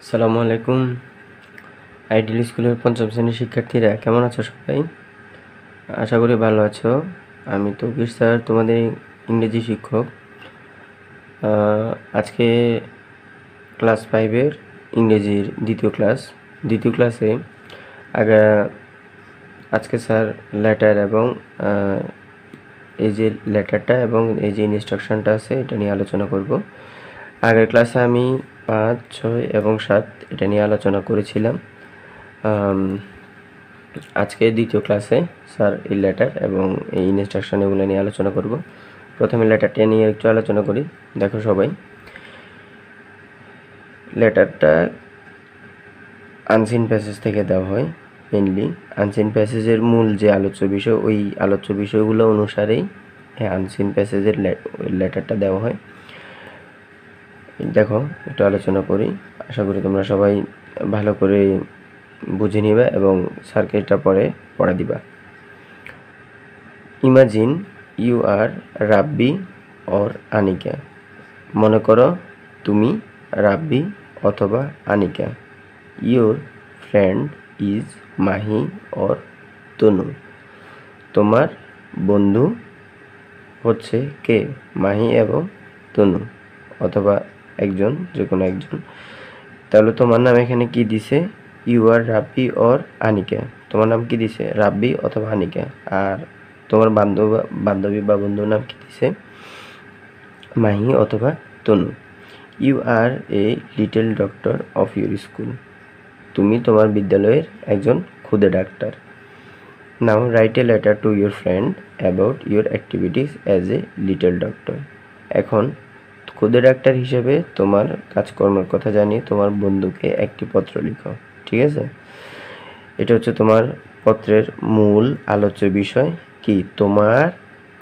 আসসালামু আলাইকুম। আইডিয়াল স্কুলের পঞ্চম শ্রেণির শিক্ষার্থীরা, কেমন আছো সবাই? আশা করি ভালো আছো। আমি তৌকির স্যার, তোমাদের ইংরেজি শিক্ষক। আজকে ক্লাস ফাইভের ইংরেজির দ্বিতীয় ক্লাস। দ্বিতীয় ক্লাসে আগে, আজকে স্যার লেটার এবং এই যে লেটারটা এবং এই যে ইনস্ট্রাকশনটা আছে, এটা নিয়ে আলোচনা করব। আগের ক্লাসে আমি পাঁচ, ছয় এবং সাত এটা নিয়ে আলোচনা করেছিলাম। আজকে দ্বিতীয় ক্লাসে স্যার এই লেটার এবং এই ইনস্ট্রাকশন এগুলো নিয়ে আলোচনা করব। প্রথমে লেটারটা নিয়ে একটু আলোচনা করি। দেখো সবাই। লেটারটা আনসিন প্যাসেজ থেকে দেওয়া হয় মেনলি আনসিন প্যাসেজের মূল যে আলোচ্য বিষয়, ওই আলোচ্য বিষয়গুলো অনুসারেই আনসিন প্যাসেজের লেটারটা দেওয়া হয়। দেখো, একটু আলোচনা করি। আশা করি তোমরা সবাই ভালো করে বুঝে নিবে এবং স্যারকে এটা পরে পড়া দিবা। Imagine you are Rabbi or Anika মনে করো তুমি রাব্বি অথবা Anika your friend is Mahi or Tanu তোমার বন্ধু হচ্ছে কে? মাহি এবং তনু। অথবা একজন যে কোনো একজন। তাহলে তোমার নাম এখানে কি দিছে? You are Rabbi or Anika তোমার নাম কি দিছে? রাব্বি অথবা আনিকা আর তোমার বান্ধব, বান্ধবী বা বন্ধুর নাম কি দিছে? মাহি অথবা Tanu. You are a little doctor of your school তুমি তোমার বিদ্যালয়ের একজন খুদে doctor. Now write a letter to your friend about your activities as a little doctor এখন খুদে ডাক্তার হিসেবে তোমার কাজকর্মের কথা জানিয়ে তোমার বন্ধুকে একটি পত্র লিখো, ঠিক আছে? এটা হচ্ছে তোমার পত্রের মূল আলোচ্য বিষয় কি? তোমার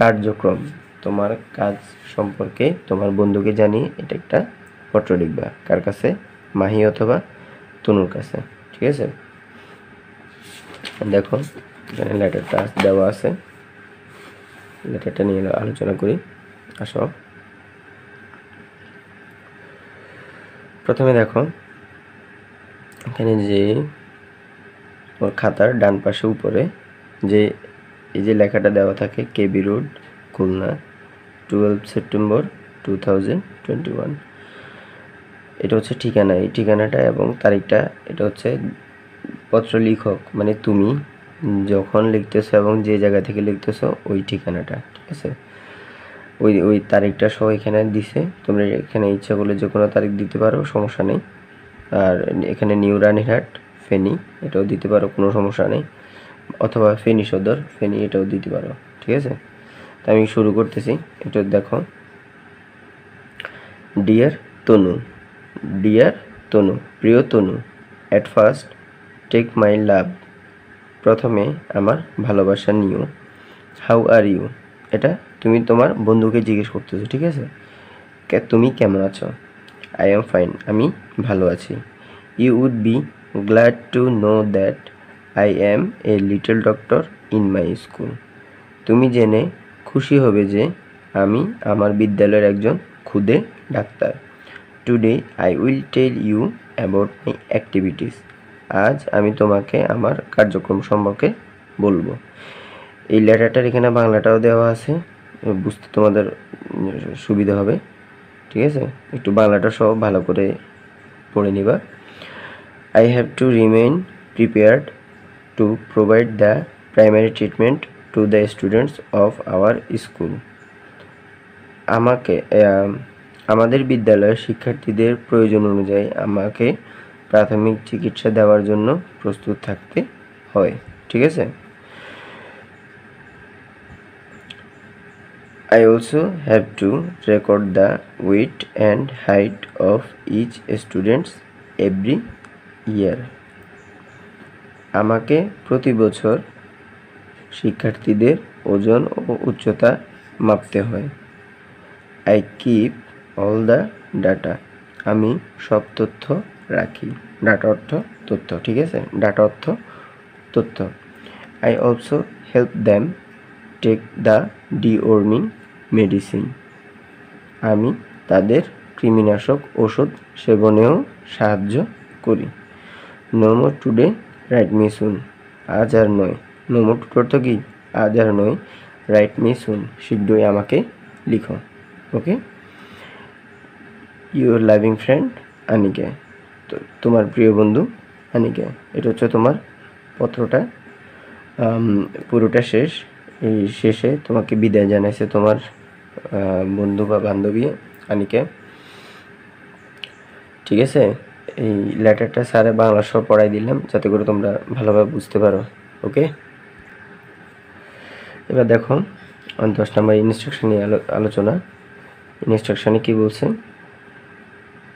কার্যক্রম, তোমার কাজ সম্পর্কে তোমার বন্ধুকে জানিয়ে এটা একটা পত্র লিখবা, কার কাছে? মাহি অথবা তনুর কাছে, ঠিক আছে? দেখো, এখানে লেটারটা দেওয়া আছে। লেটারটা নিয়ে আলোচনা করি, আসো। প্রথমে দেখো, এখানে যে ওর খাতার ডান পাশে উপরে যে, এই যে লেখাটা দেওয়া থাকে, KB road, Khulna twelve September two thousand এটা হচ্ছে ঠিকানা, এই ঠিকানাটা এবং তারিখটা, এটা হচ্ছে পত্র লিখক মানে তুমি যখন লিখতেছো এবং যে জায়গা থেকে লিখতেছো, ওই ঠিকানাটা, ঠিক আছে? ওই ওই তারিখটা সহ এখানে দিছে। তোমরা এখানে ইচ্ছা করলে যে কোনো তারিখ দিতে পারো, সমস্যা নেই। আর এখানে নিউ রানীহাট ফেনী, এটাও দিতে পারো, কোনো সমস্যা নেই। অথবা ফেনী সদর, ফেনী এটাও দিতে পারো, ঠিক আছে? তা আমি শুরু করতেছি, এটা দেখো। ডিয়ার তনু ডিয়ার তনু প্রিয় Tanu at first take my love প্রথমে আমার ভালোবাসা নিও। হাউ আর ইউ এটা তুমি তোমার বন্ধুকে জিজ্ঞেস করতেছো, ঠিক আছে? তুমি কেমন আছো? আই এম ফাইন আমি ভালো আছি। You would be glad to know that I am a little doctor in my school তুমি জেনে খুশি হবে যে আমি আমার বিদ্যালয়ের একজন খুদে doctor. Today I will tell you about my activities আজ আমি তোমাকে আমার কার্যক্রম সম্পর্কে বলব। এই লেটারটার এখানে বাংলাটাও দেওয়া আছে। বুঝতে তোমাদের সুবিধা হবে। ঠিক আছে? একটু বাংলাটা সব ভালো করে পড়ে নিবা। I have to remain prepared to provide the primary treatment to the students of our school আমাকে আমাদের বিদ্যালয়ের শিক্ষার্থীদের প্রয়োজন অনুযায়ী আমাকে প্রাথমিক চিকিৎসা দেওয়ার জন্য প্রস্তুত থাকতে হয়। ঠিক আছে? I also have to record the weight and height of each students every year. আমাকে প্রতি বছর শিক্ষার্থীদের ওজন ও উচ্চতা মাপতে হয়। I keep all the data আমি সব তথ্য রাখি। ডাটা অর্থ তথ্য, ঠিক আছে? ডাটা অর্থ তথ্য। I also help them take the deworming medicine. আমি তাদের কৃমিনাশক ওষুধ সেবনেও সাহায্য করি। No today write me soon আজ আর নয়। নো মোর টুডে অর্থ কি? আজ আর নয়। রাইট মি সুন শীঘ্রই আমাকে লিখো। Okay your loving friend Anika তো, তোমার প্রিয় বন্ধু আনিকা এটা হচ্ছে তোমার পত্রটা। পুরোটা শেষ। এই শেষে তোমাকে বিদায় জানাইছে তোমার বন্ধু বা বান্ধবী আনিকা। ঠিক আছে? এই লেটারটা স্যারে বাংলা সহ পড়াই দিলাম, যাতে করে তোমরা ভালোভাবে বুঝতে পারো, ওকে? এবার দেখো দশ নম্বর ইনস্ট্রাকশন নিয়ে আলো- আলোচনা। ইনস্ট্রাকশনে কি বলছে?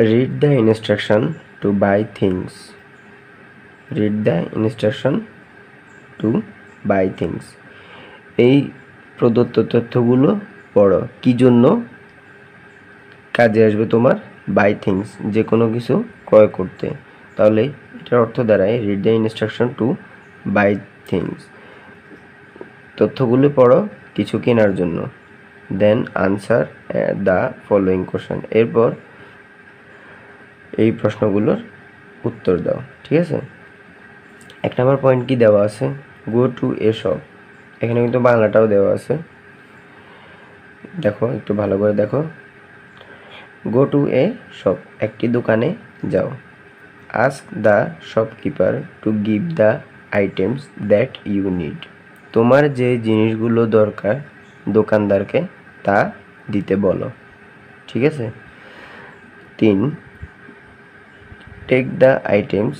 Read the instruction to buy things read the instruction to buy things এই প্রদত্ত তথ্যগুলো পড়ো। কি জন্য? কাজে আসবে তোমার বাই থিংস যে কোনো কিছু ক্রয় করতে। তাহলে এটার অর্থ দাঁড়ায় read the instruction to buy things তথ্যগুলো পড়ো কিছু কেনার জন্য। Then answer the following question এরপর এই প্রশ্নগুলোর উত্তর দাও, ঠিক আছে? এক নম্বর পয়েন্ট কি দেওয়া আছে? গো টু এ শপ এখানে কিন্তু বাংলাটাও দেওয়া আছে। দেখো, একটু ভালো করে দেখো। গো টু এ শপ একটি দোকানে যাও। Ask the shopkeeper to give the items that you need তোমার যে জিনিসগুলো দরকার দোকানদারকে, তা দিতে বলো। ঠিক আছে? তিন take the items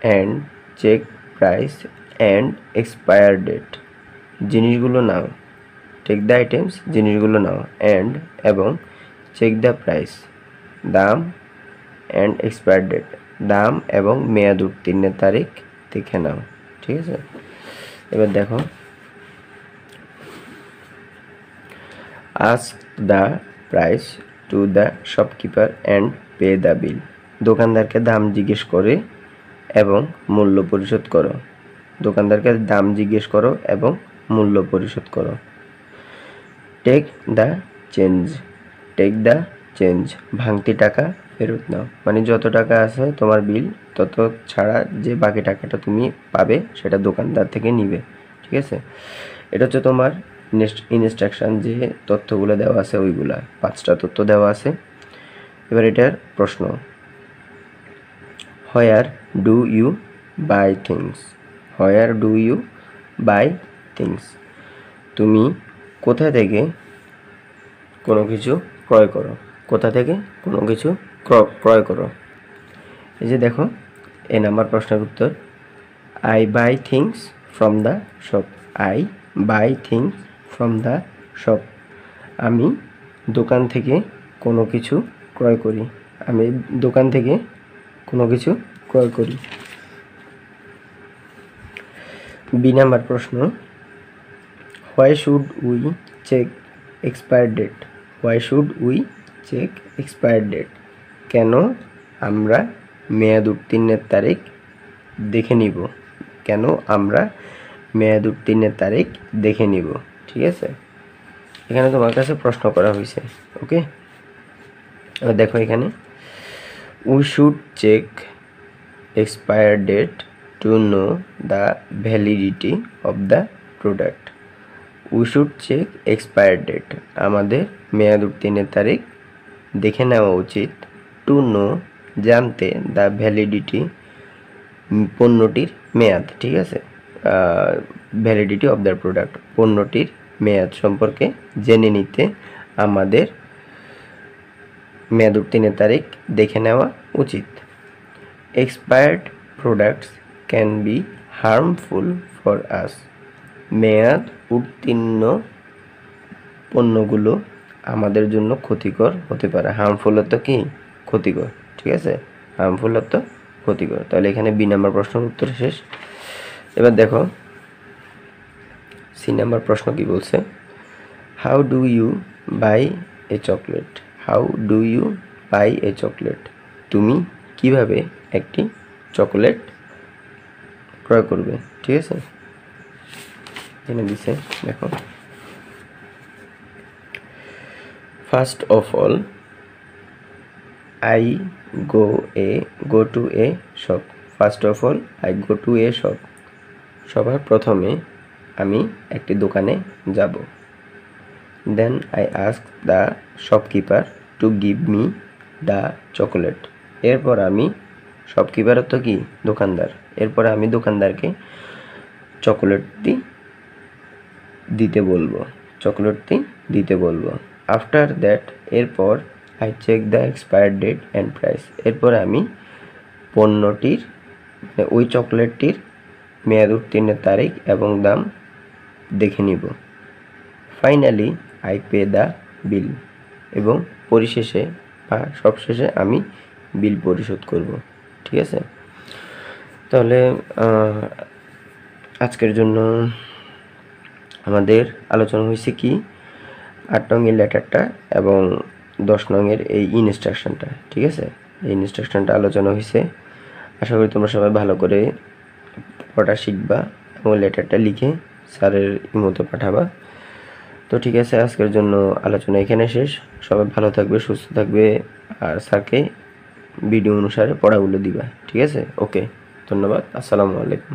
and check price and expire date জিনিসগুলো নাও। টেক দ্য আইটেমস জিনিসগুলো নাও অ্যান্ড এবং চেক দ্য প্রাইস দাম অ্যান্ড এক্সপায়ার ডেট দাম এবং মেয়াদ উত্তীর্ণের তারিখ দেখে নাও, ঠিক আছে? এবার দেখো। Ask the price to the shopkeeper and pay the bill দোকানদারকে দাম জিজ্ঞেস করে এবং মূল্য পরিশোধ করো। দোকানদারকে দাম জিজ্ঞেস করো এবং মূল্য পরিশোধ করো। Take the change take the change ভাঙতি টাকা ফেরত নাও। মানে যত টাকা আছে তোমার বিল তত ছাড়া যে বাকি টাকাটা তুমি পাবে, সেটা দোকানদার থেকে নিবে। ঠিক আছে? এটা হচ্ছে তোমার ইনস্ট্রাকশন যে তথ্যগুলো দেওয়া আছে ওইগুলা। পাঁচটা তথ্য দেওয়া আছে। এবার এটার প্রশ্ন। Where do you buy things where do you buy things তুমি কোথা থেকে কোনো কিছু ক্রয় করো? কোথা থেকে কোনো কিছু ক্র- ক্রয় করো? এই যে দেখো, এ নাম্বার প্রশ্নের উত্তর। I buy things from the shop I buy things from the shop আমি দোকান থেকে কোনো কিছু ক্রয় করি। আমি দোকান থেকে কোনো কিছু ক্রয় করি। বি নাম্বার প্রশ্ন। Why should we check expire date why should we check expire date কেন আমরা মেয়াদ উত্তীর্ণের তারিখ দেখে নিব? কেন আমরা মেয়াদ উত্তীর্ণের তারিখ দেখে নিব? ঠিক আছে? এখানে তোমার কাছে প্রশ্ন করা হয়েছে, ওকে? এবার দেখো এখানে। We should check expire date to know the validity of the product we should check expire date আমাদের মেয়াদ উত্তীর্ণের তারিখ দেখে নেওয়া উচিত। টু নো জানতে দ্য ভ্যালিডিটি পণ্যটির মেয়াদ, ঠিক আছে? ভ্যালিডিটি অফ দ্য প্রোডাক্ট পণ্যটির মেয়াদ সম্পর্কে জেনে নিতে আমাদের মেয়াদ উত্তীর্ণের তারিখ দেখে নেওয়া উচিত। Expired products can be harmful for us মেয়াদ উত্তীর্ণ পণ্যগুলো আমাদের জন্য ক্ষতিকর হতে পারে। হার্মফুল তো কি? ক্ষতিকর, ঠিক আছে? হার্মফুল তো ক্ষতিকর। তাহলে এখানে বি নাম্বার প্রশ্নের উত্তর শেষ। এবার দেখো সি নাম্বার প্রশ্ন কি বলছে? How do you buy a chocolate how do you buy a chocolate তুমি কীভাবে একটি চকলেট ক্রয় করবে? ঠিক আছে? এখানে দিছে, দেখো। First of all I go a go to a shop first of all I go to a shop সবার প্রথমে আমি একটি দোকানে যাব। Then I ask the shopkeeper to give me the chocolate এরপর আমি শপকিপার তো কি? দোকানদার। এরপর আমি দোকানদারকে চকোলেটটি দিতে বলব। চকোলেটটি দিতে বলব। আফটার দ্যাট এরপর I check the expire date and price এরপর আমি পণ্যটির মানে ওই চকলেটটির মেয়াদ উত্তীর্ণের তারিখ এবং দাম দেখে নিব। Finally I pay the bill এবং পরিশেষে বা সবশেষে আমি বিল পরিশোধ করব। ঠিক আছে? তাহলে আজকের জন্য আমাদের আলোচনা হয়েছে কি? আট নঙের লেটারটা এবং দশ নঙের এই ইনস্ট্রাকশনটা ঠিক আছে? এই ইনস্ট্রাকশনটা আলোচনা হয়েছে। আশা করি তোমরা সবাই ভালো করে পড়া শিখবা এবং লেটারটা লিখে স্যারের ইমোতে পাঠাবা। তো ঠিক আছে, আজকের জন্য আলোচনা এখানে শেষ। সবাই ভালো থাকবে, সুস্থ থাকবে আর স্যারকে ভিডিও অনুসারে পড়াগুলো দিবা, ঠিক আছে? ওকে ধন্যবাদ, আসসালামু আলাইকুম।